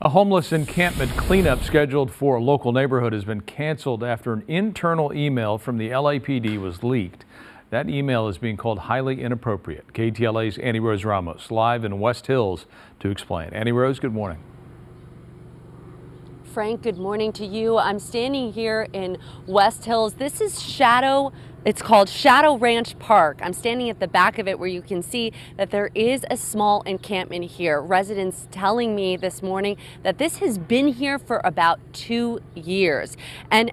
A homeless encampment cleanup scheduled for a local neighborhood has been canceled after an internal email from the LAPD was leaked. That email is being called highly inappropriate. KTLA's Annie Rose Ramos live in West Hills to explain. Annie Rose, good morning. Frank, good morning to you. I'm standing here in West Hills. This is Shadow it's called Shadow Ranch Park. I'm standing at the back of it where you can see that there is a small encampment here. Residents telling me this morning that this has been here for about two years. And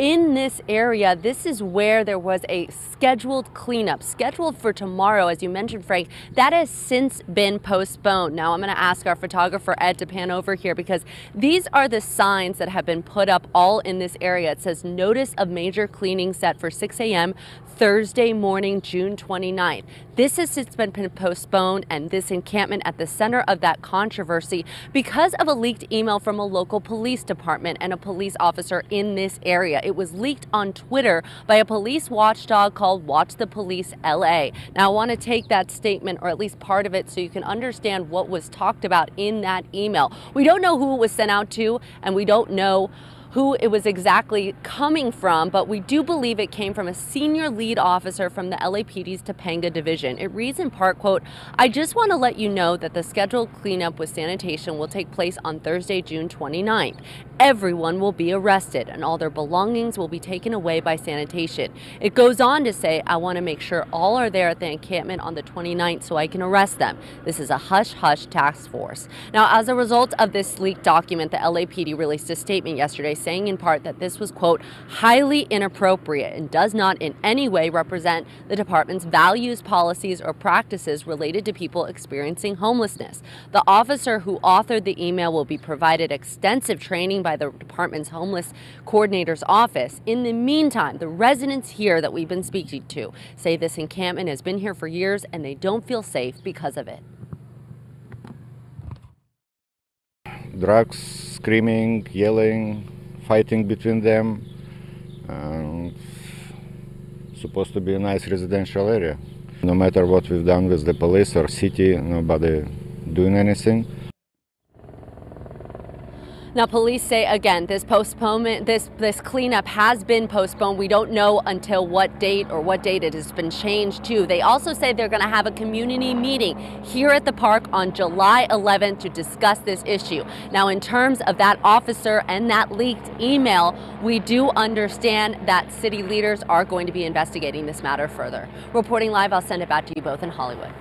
in this area, this is where there was a scheduled cleanup, scheduled for tomorrow, as you mentioned, Frank. That has since been postponed. Now, I'm going to ask our photographer, Ed, to pan over here because these are the signs that have been put up all in this area. It says notice of major cleaning set for 6 a.m. Thursday morning, June 29th. This has since been postponed, and this encampment at the center of that controversy because of a leaked email from a local police department and a police officer in this area. Was leaked on Twitter by a police watchdog called Watch the Police LA. Now, I want to take that statement, or at least part of it, so you can understand what was talked about in that email. We don't know who it was sent out to, and we don't know who it was exactly coming from, but we do believe it came from a senior lead officer from the LAPD's Topanga division. It reads in part, quote, I just want to let you know that the scheduled cleanup with sanitation will take place on Thursday, June 29th. Everyone will be arrested and all their belongings will be taken away by sanitation. It goes on to say, I want to make sure all are there at the encampment on the 29th so I can arrest them. This is a hush-hush task force. Now, as a result of this leaked document, the LAPD released a statement yesterday saying in part that this was, quote, highly inappropriate and does not in any way represent the department's values, policies, or practices related to people experiencing homelessness. The officer who authored the email will be provided extensive training by the department's homeless coordinator's office. In the meantime, the residents here that we've been speaking to say this encampment has been here for years and they don't feel safe because of it. Drugs, screaming, yelling, fighting between them. And supposed to be a nice residential area. No matter what we've done with the police or city, nobody doing anything. Now, police say again, this postponement, this this cleanup has been postponed. We don't know until what date or what date it has been changed to. They also say they're going to have a community meeting here at the park on July 11th to discuss this issue. Now, in terms of that officer and that leaked email, we do understand that city leaders are going to be investigating this matter further. Reporting live, I'll send it back to you both in Hollywood.